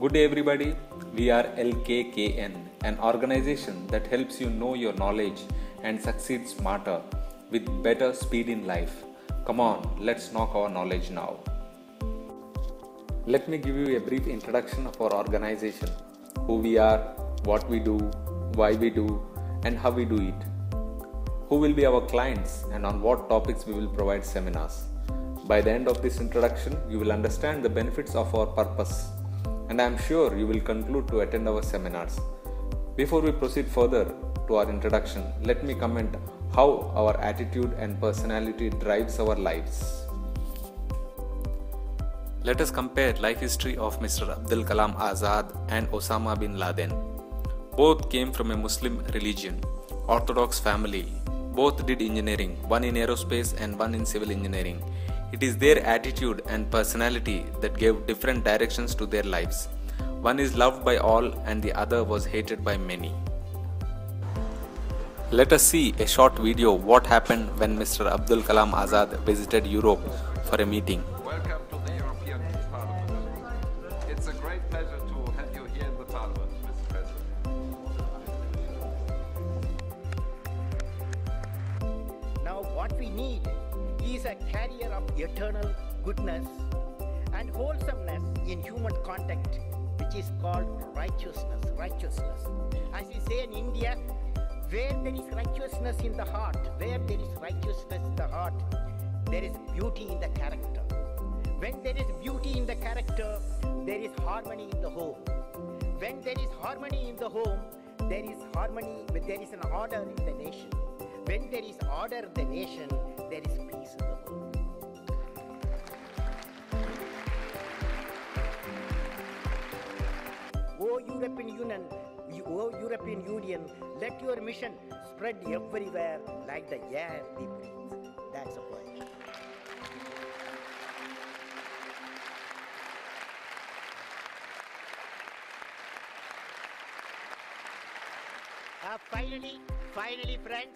Good day, everybody. We are LKKN, an organization that helps you know your knowledge and succeed smarter with better speed in life. Come on, let's knock our knowledge now. Let me give you a brief introduction of our organization who we are, what we do, why we do, and how we do it. Who will be our clients and on what topics we will provide seminars. By the end of this introduction, you will understand the benefits of our purpose, and I am sure you will conclude to attend our seminars. Before we proceed further to our introduction, let me comment how our attitude and personality drives our lives. Let us compare life history of Mr. Abdul Kalam Azad and Osama bin Laden. Both came from a Muslim religion, Orthodox family. Both did engineering, one in aerospace and one in civil engineering. It is their attitude and personality that gave different directions to their lives. One is loved by all and the other was hated by many. Let us see a short video what happened when Mr. Abdul Kalam Azad visited Europe for a meeting. Welcome to the European Parliament. It's a great pleasure to have you here in the Parliament, Mr. President. Now, what we need is a carrier of eternal goodness and wholesomeness in human contact, which is called righteousness. Righteousness. As we say in India, where there is righteousness in the heart, where there is righteousness in the heart, there is beauty in the character. When there is beauty in the character, there is harmony in the home. When there is harmony in the home, there is harmony, there is an order in the nation. When there is order in the nation, there is peace in the world. O European Union, O European Union, let your mission spread everywhere like the air we breathe. That's a point. Uh, finally, finally, friends,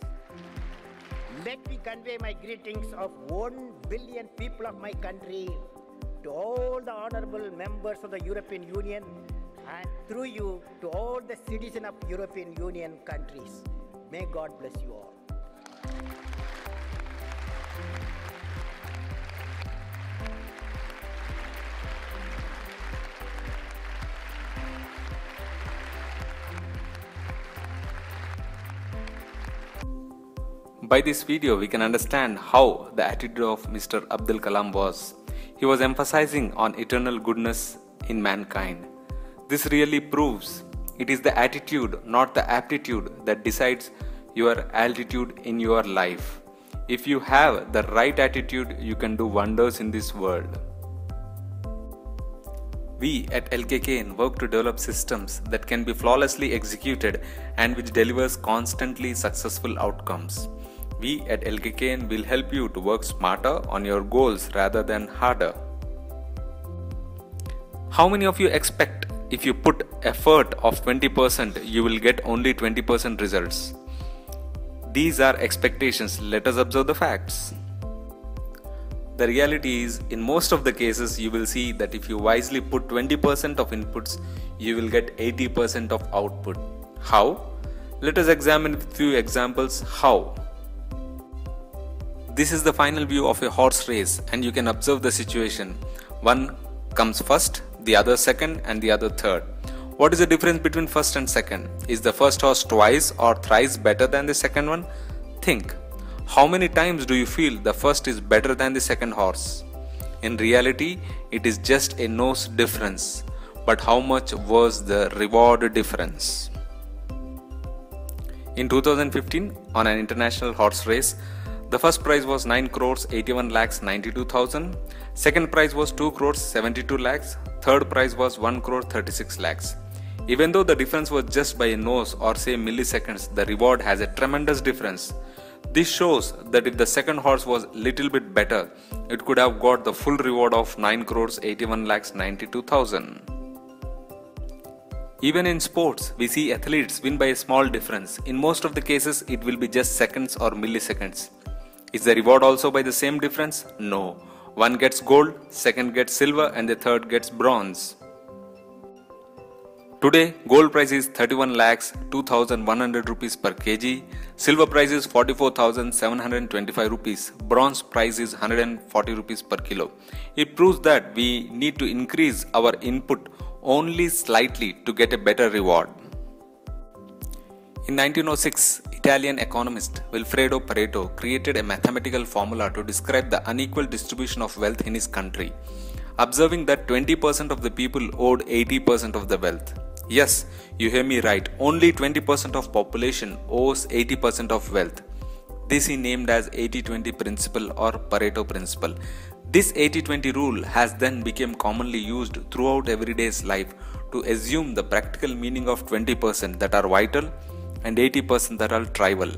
let me convey my greetings of 1 billion people of my country to all the honorable members of the European Union and through you to all the citizens of European Union countries. May God bless you all. By this video, we can understand how the attitude of Mr. Abdul Kalam was. He was emphasizing on eternal goodness in mankind. This really proves it is the attitude, not the aptitude, that decides your altitude in your life. If you have the right attitude, you can do wonders in this world. We at LKKN work to develop systems that can be flawlessly executed and which delivers constantly successful outcomes. We at LKKN will help you to work smarter on your goals rather than harder. How many of you expect if you put effort of 20% you will get only 20% results? These are expectations. Let us observe the facts. The reality is, in most of the cases, you will see that if you wisely put 20% of inputs, you will get 80% of output. How? Let us examine with few examples how. This is the final view of a horse race, and you can observe the situation. One comes first, the other second, and the other third. What is the difference between first and second? Is the first horse twice or thrice better than the second one? Think. How many times do you feel the first is better than the second horse? In reality, it is just a nose difference. But how much was the reward difference? In 2015, on an international horse race, the first prize was 9 crores 81 lakhs 92,000. Second prize was 2 crores 72 lakhs. Third prize was 1 crore 36 lakhs. Even though the difference was just by a nose or say milliseconds, the reward has a tremendous difference. This shows that if the second horse was little bit better, it could have got the full reward of 9 crores 81 lakhs 92,000. Even in sports, we see athletes win by a small difference. In most of the cases, it will be just seconds or milliseconds. Is the reward also by the same difference? No. One gets gold, second gets silver, and the third gets bronze. Today, gold price is 31 lakhs 2100 rupees per kg, silver price is 44725 rupees, bronze price is 140 rupees per kilo. It proves that we need to increase our input only slightly to get a better reward. In 1906, Italian economist Vilfredo Pareto created a mathematical formula to describe the unequal distribution of wealth in his country, observing that 20% of the people owed 80% of the wealth. Yes, you hear me right. Only 20% of population owes 80% of wealth. This he named as 80-20 principle or Pareto principle. This 80-20 rule has then become commonly used throughout everyday's life to assume the practical meaning of 20% that are vital and 80% that are trivial.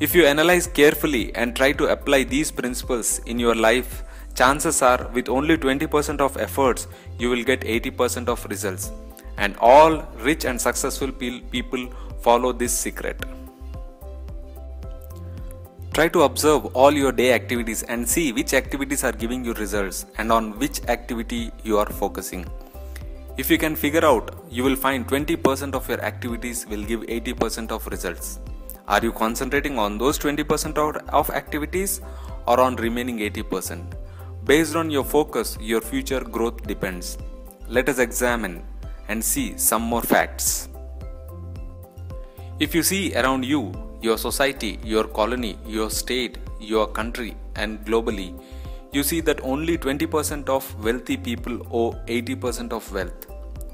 If you analyze carefully and try to apply these principles in your life, chances are with only 20% of efforts you will get 80% of results and all rich and successful people follow this secret. Try to observe all your day activities and see which activities are giving you results and on which activity you are focusing. If you can figure out, you will find 20% of your activities will give 80% of results. Are you concentrating on those 20% of activities or on remaining 80%? Based on your focus, your future growth depends. Let us examine and see some more facts. If you see around you, your society, your colony, your state, your country, and globally, you see that only 20% of wealthy people owe 80% of wealth.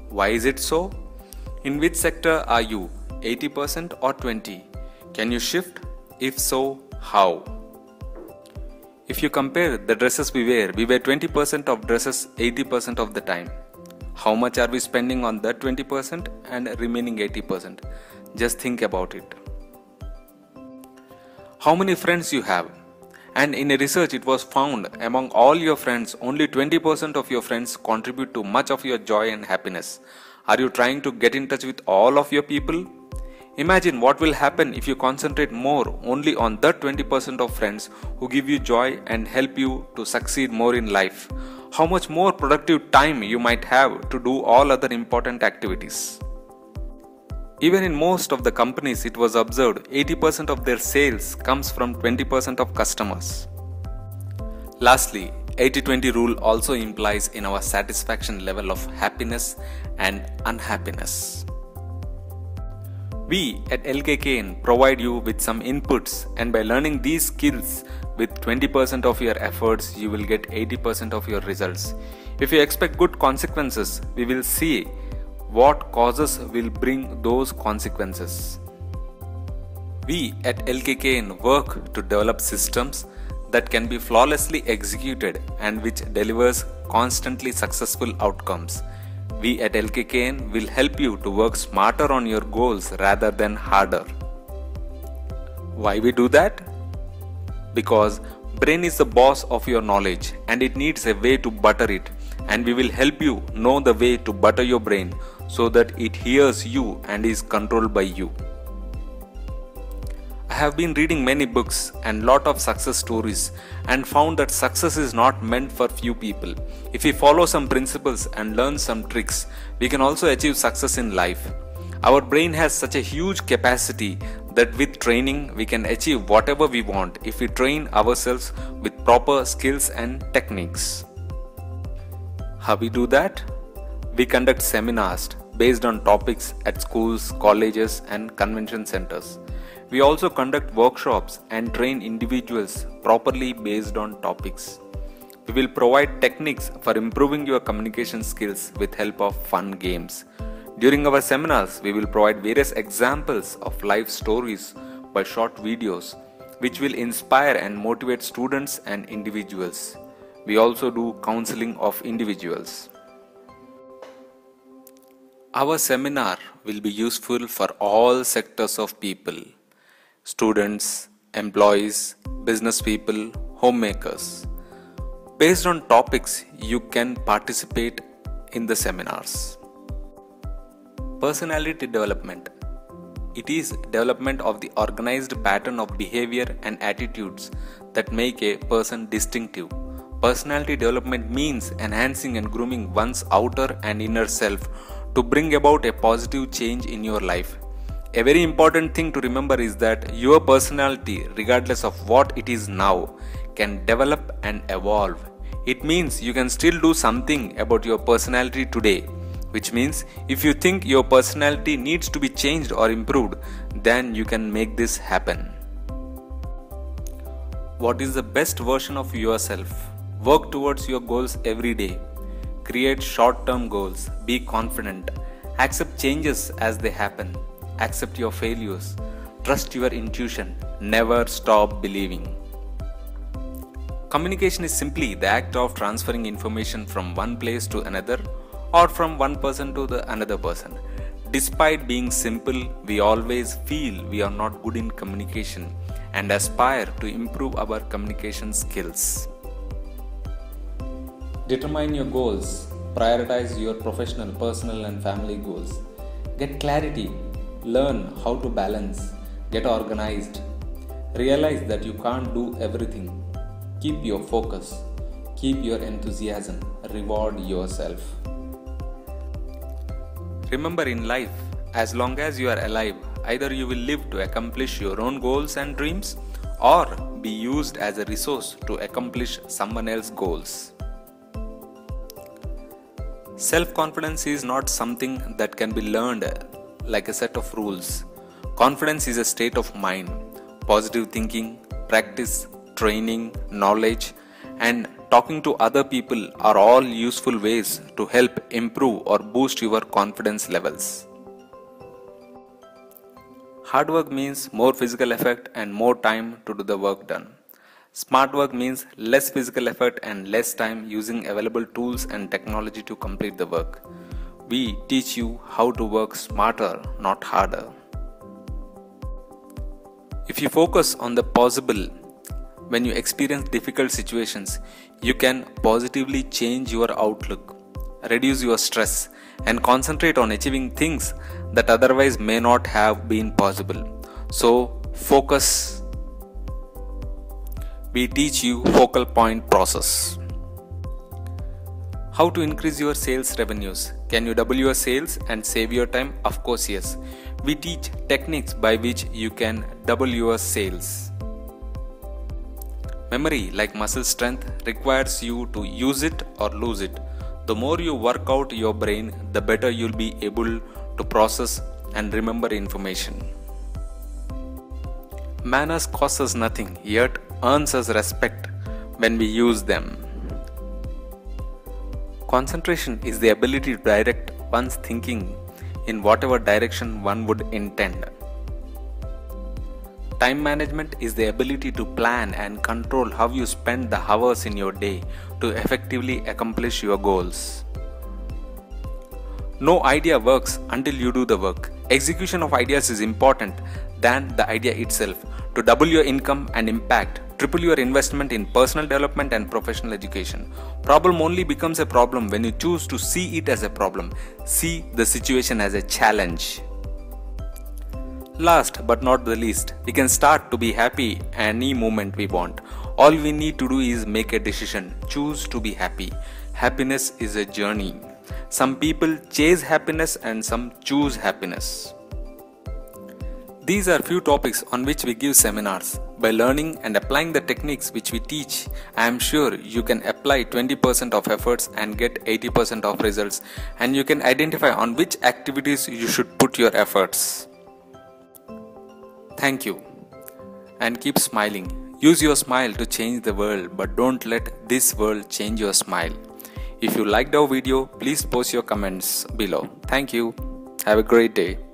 Why is it so? In which sector are you? 80% or 20? Can you shift? If so, how? If you compare the dresses we wear, we wear 20% of dresses 80% of the time how much are we spending on that 20% and remaining 80% just think about it how many friends you have and in a research it was found among all your friends only 20% of your friends contribute to much of your joy and happiness. Are you trying to get in touch with all of your people? Imagine what will happen if you concentrate more only on that 20% of friends who give you joy and help you to succeed more in life. How much more productive time you might have to do all other important activities. Even in most of the companies, it was observed 80% of their sales comes from 20% of customers. Lastly, 80 20 rule also implies in our satisfaction level of happiness and unhappiness. We at LKKN provide you with some inputs, and by learning these skills, with 20% of your efforts, you will get 80% of your results. If you expect good consequences, we will see what causes will bring those consequences. We at LKKN work to develop systems that can be flawlessly executed and which delivers constantly successful outcomes. We at LKKN will help you to work smarter on your goals rather than harder. Why we do that? because brain is the boss of your knowledge and it needs a way to butter it and we will help you know the way to butter your brain so that it hears you and is controlled by you i have been reading many books and lot of success stories and found that success is not meant for few people if we follow some principles and learn some tricks we can also achieve success in life our brain has such a huge capacity that with training we can achieve whatever we want if we train ourselves with proper skills and techniques. How we do that? We conduct seminars based on topics at schools, colleges, and convention centers. We also conduct workshops and train individuals properly based on topics. We will provide techniques for improving your communication skills with help of fun games. During our seminars, we will provide various examples of life stories by short videos which will inspire and motivate students and individuals. We also do counseling of individuals. Our seminar will be useful for all sectors of people students, employees, business people, homemakers. Based on topics, you can participate in the seminars. Personality development. It is development of the organized pattern of behavior and attitudes that make a person distinctive. Personality development means enhancing and grooming one's outer and inner self to bring about a positive change in your life. A very important thing to remember is that your personality, regardless of what it is now, can develop and evolve. It means you can still do something about your personality today, which means if you think your personality needs to be changed or improved, then you can make this happen. What is the best version of yourself? Work towards your goals every day. Create short term goals. Be confident. Accept changes as they happen accept your failures, trust your intuition, never stop believing. Communication is simply the act of transferring information from one place to another or from one person to the another person. Despite being simple, we always feel we are not good in communication and aspire to improve our communication skills. Determine your goals. Prioritize your professional, personal, and family goals. Get clarity Learn how to balance, get organized. Realize that you can't do everything. Keep your focus, keep your enthusiasm, reward yourself. Remember in life, as long as you are alive, either you will live to accomplish your own goals and dreams or be used as a resource to accomplish someone else's goals. Self confidence is not something that can be learned like a set of rules. Confidence is a state of mind. Positive thinking, practice, training, knowledge, and talking to other people are all useful ways to help improve or boost your confidence levels. Hard work means more physical effort and more time to do the work done. Smart work means less physical effort and less time using available tools and technology to complete the work. We teach you how to work smarter, not harder. If you focus on the possible when you experience difficult situations, you can positively change your outlook, reduce your stress, and concentrate on achieving things that otherwise may not have been possible. So, focus. We teach you focal point process. How to increase your sales revenues? Can you double your sales and save your time? Of course, yes. We teach techniques by which you can double your sales. Memory, like muscle strength, requires you to use it or lose it. The more you work out your brain, the better you'll be able to process and remember information. Manners cost us nothing, yet earns us respect when we use them. Concentration is the ability to direct one's thinking in whatever direction one would intend. Time management is the ability to plan and control how you spend the hours in your day to effectively accomplish your goals. No idea works until you do the work. Execution of ideas is important than the idea itself. To double your income and impact, triple your investment in personal development and professional education. Problem only becomes a problem when you choose to see it as a problem, see the situation as a challenge. Last but not the least, we can start to be happy any moment we want. All we need to do is make a decision, choose to be happy. Happiness is a journey. Some people chase happiness and some choose happiness. These are few topics on which we give seminars. By learning and applying the techniques which we teach, I am sure you can apply 20% of efforts and get 80% of results and you can identify on which activities you should put your efforts. Thank you and keep smiling. Use your smile to change the world but don't let this world change your smile. If you liked our video, please post your comments below. Thank you. Have a great day.